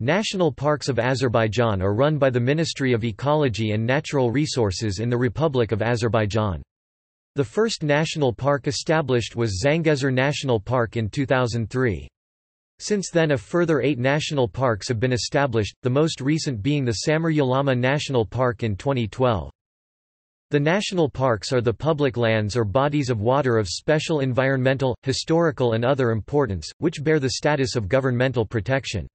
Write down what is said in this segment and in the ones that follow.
National parks of Azerbaijan are run by the Ministry of Ecology and Natural Resources in the Republic of Azerbaijan. The first national park established was Zangezur National Park in 2003. Since then a further eight national parks have been established, the most recent being the Samur Yalama National Park in 2012. The national parks are the public lands or bodies of water of special environmental, historical and other importance, which bear the status of governmental protection.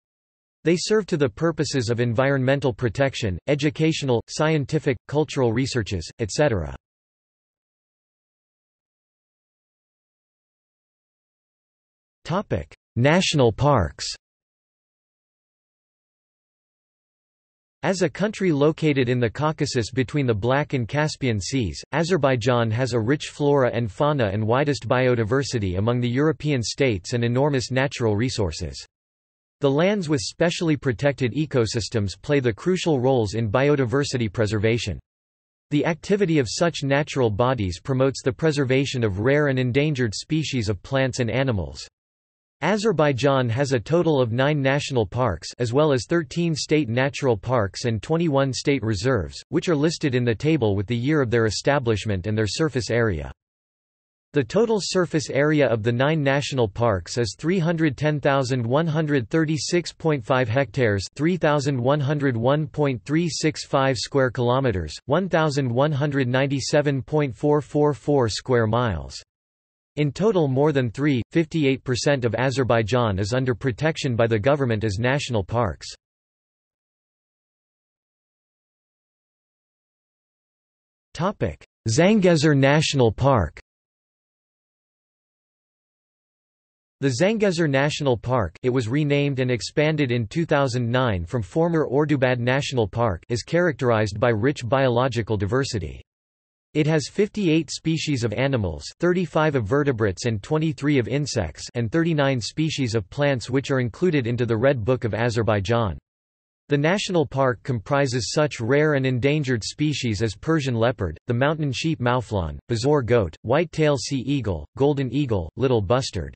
They serve to the purposes of environmental protection, educational, scientific, cultural researches, etc. National parks As a country located in the Caucasus between the Black and Caspian Seas, Azerbaijan has a rich flora and fauna and widest biodiversity among the European states and enormous natural resources. The lands with specially protected ecosystems play the crucial roles in biodiversity preservation. The activity of such natural bodies promotes the preservation of rare and endangered species of plants and animals. Azerbaijan has a total of nine national parks as well as 13 state natural parks and 21 state reserves, which are listed in the table with the year of their establishment and their surface area. The total surface area of the nine national parks is 310,136.5 hectares, 3,101.365 square kilometers, 1,197.444 square miles. In total more than 3.58% of Azerbaijan is under protection by the government as national parks. Zangezur National Park The Zangezur National Park it was renamed and expanded in 2009 from former Ordubad National Park is characterized by rich biological diversity. It has 58 species of animals 35 of vertebrates and 23 of insects and 39 species of plants which are included into the Red Book of Azerbaijan. The national park comprises such rare and endangered species as Persian leopard, the mountain sheep mouflon, bezoar goat, white-tail sea eagle, golden eagle, little bustard.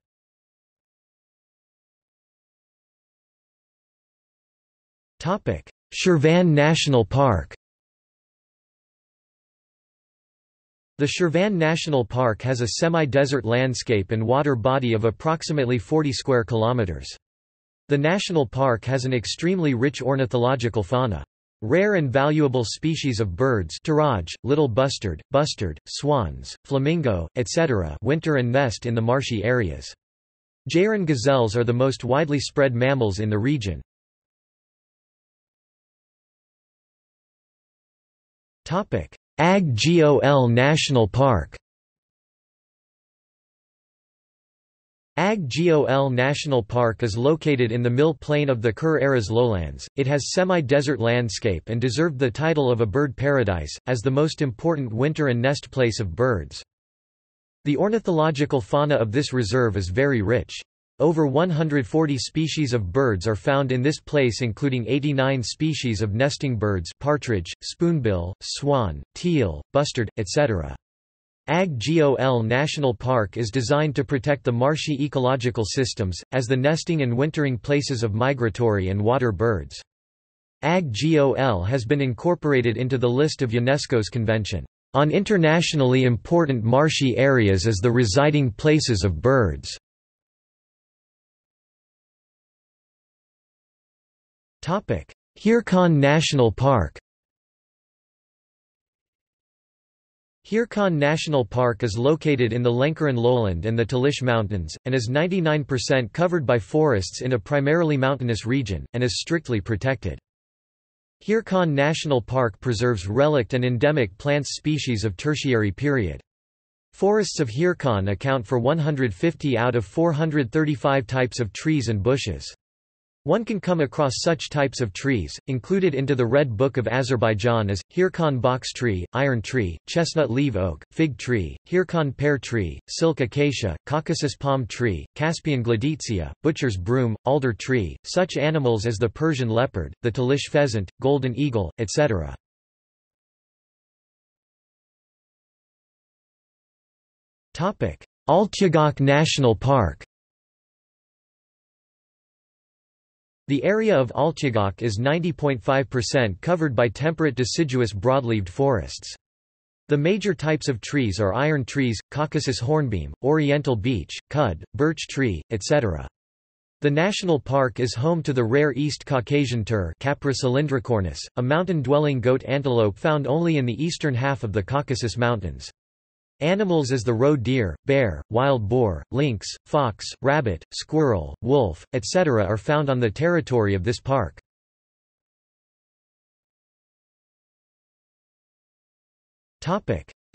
Shirvan National Park The Shirvan National Park has a semi-desert landscape and water body of approximately 40 square kilometers. The national park has an extremely rich ornithological fauna. Rare and valuable species of birds taraj, little bustard, bustard, swans, flamingo, etc. winter and nest in the marshy areas. Jayran gazelles are the most widely spread mammals in the region. Ag Gol National Park Ag Gol National Park is located in the Mill Plain of the Kur Araz lowlands. It has semi-desert landscape and deserved the title of a bird paradise, as the most important winter and nest place of birds. The ornithological fauna of this reserve is very rich. Over 140 species of birds are found in this place including 89 species of nesting birds partridge, spoonbill, swan, teal, bustard, etc. Ag Gol National Park is designed to protect the marshy ecological systems, as the nesting and wintering places of migratory and water birds. Ag Gol has been incorporated into the list of UNESCO's Convention on Internationally Important Marshy Areas as the Residing Places of Birds. Hirkan National Park Hirkan National Park is located in the Lankaran lowland and the Talish Mountains, and is 99% covered by forests in a primarily mountainous region, and is strictly protected. Hirkan National Park preserves relict and endemic plants species of tertiary period. Forests of Hirkan account for 150 out of 435 types of trees and bushes. One can come across such types of trees, included into the Red Book of Azerbaijan as, Hirkan box tree, iron tree, chestnut leaf oak, fig tree, Hirkan pear tree, silk acacia, Caucasus palm tree, Caspian gleditsia, butcher's broom, alder tree, such animals as the Persian leopard, the Talish pheasant, golden eagle, etc. Altyaghach National Park The area of Altyaghach is 90.5% covered by temperate deciduous broadleaved forests. The major types of trees are iron trees, Caucasus hornbeam, oriental beech, cud, birch tree, etc. The national park is home to the rare East Caucasian tur Capra cylindricornis, a mountain-dwelling goat antelope found only in the eastern half of the Caucasus Mountains. Animals as the roe deer, bear, wild boar, lynx, fox, rabbit, squirrel, wolf, etc. are found on the territory of this park.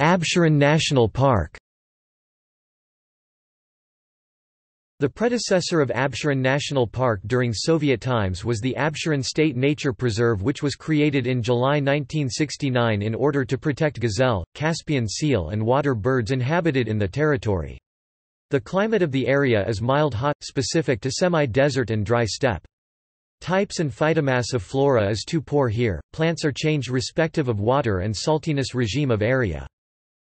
Absheron National Park The predecessor of Absheron National Park during Soviet times was the Absheron State Nature Preserve which was created in July 1969 in order to protect gazelle, Caspian seal and water birds inhabited in the territory. The climate of the area is mild hot, specific to semi-desert and dry steppe. Types and phytomass of flora is too poor here, plants are changed respective of water and saltiness regime of area.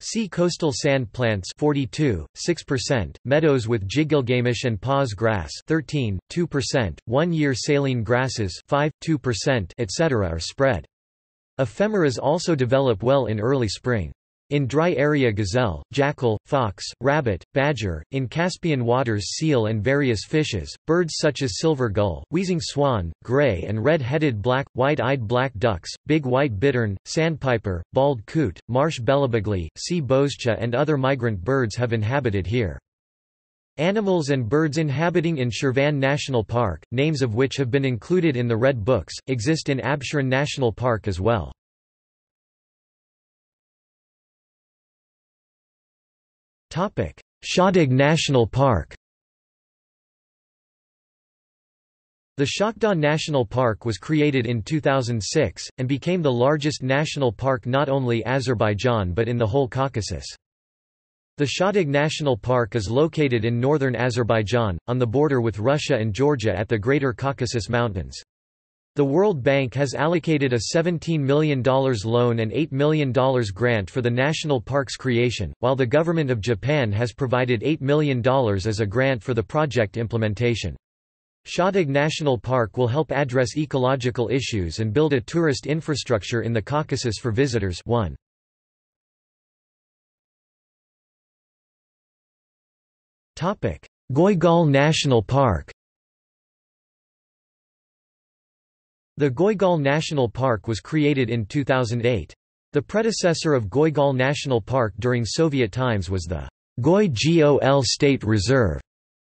See coastal sand plants 42, 6%, meadows with Jigilgamish and pause grass 13, 2%, one-year saline grasses 5, 2%, etc. are spread. Ephemeras also develop well in early spring. In dry area gazelle, jackal, fox, rabbit, badger, in Caspian waters seal and various fishes, birds such as silver gull, wheezing swan, gray and red-headed black, white-eyed black ducks, big white bittern, sandpiper, bald coot, marsh bellibugly, sea bozcha and other migrant birds have inhabited here. Animals and birds inhabiting in Shirvan National Park, names of which have been included in the Red Books, exist in Absheron National Park as well. Shahdag National Park The Shahdag National Park was created in 2006, and became the largest national park not only Azerbaijan but in the whole Caucasus. The Shahdag National Park is located in northern Azerbaijan, on the border with Russia and Georgia at the Greater Caucasus Mountains. The World Bank has allocated a $17 million loan and $8 million grant for the national park's creation, while the government of Japan has provided $8 million as a grant for the project implementation. Shahdag National Park will help address ecological issues and build a tourist infrastructure in the Caucasus for visitors 1. Göygöl National Park The Göygöl National Park was created in 2008. The predecessor of Göygöl National Park during Soviet times was the Goy Gol State Reserve,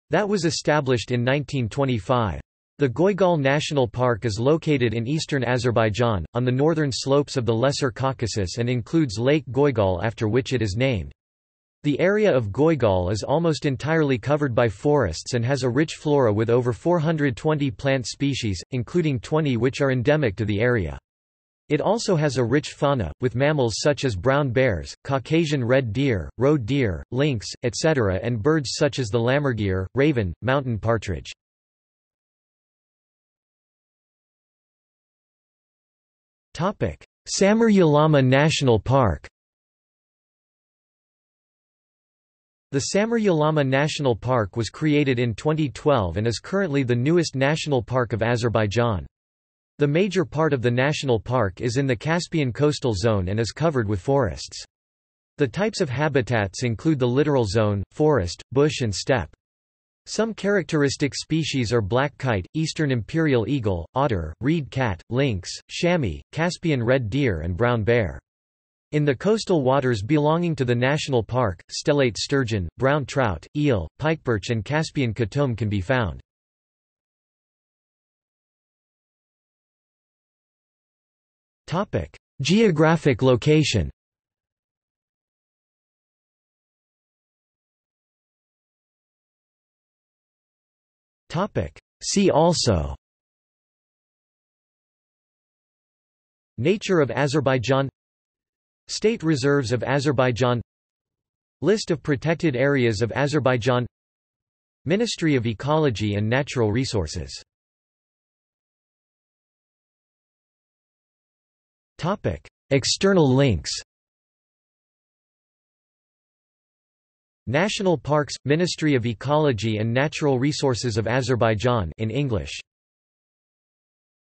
that was established in 1925. The Göygöl National Park is located in eastern Azerbaijan, on the northern slopes of the Lesser Caucasus and includes Lake Göygöl after which it is named. The area of Göygöl is almost entirely covered by forests and has a rich flora with over 420 plant species, including 20 which are endemic to the area. It also has a rich fauna, with mammals such as brown bears, Caucasian red deer, roe deer, lynx, etc. and birds such as the lammergeier, raven, mountain partridge. Samur National Park The Samur National Park was created in 2012 and is currently the newest national park of Azerbaijan. The major part of the national park is in the Caspian coastal zone and is covered with forests. The types of habitats include the littoral zone, forest, bush and steppe. Some characteristic species are black kite, eastern imperial eagle, otter, reed cat, lynx, chamois, Caspian red deer and brown bear. In the coastal waters belonging to the national park, stellate sturgeon, brown trout, eel, pikeperch and Caspian kutum can be found. Geographic location See also Nature of Azerbaijan State reserves of Azerbaijan List of protected areas of Azerbaijan Ministry of Ecology and Natural Resources External links National Parks – Ministry of Ecology and Natural Resources of Azerbaijan in English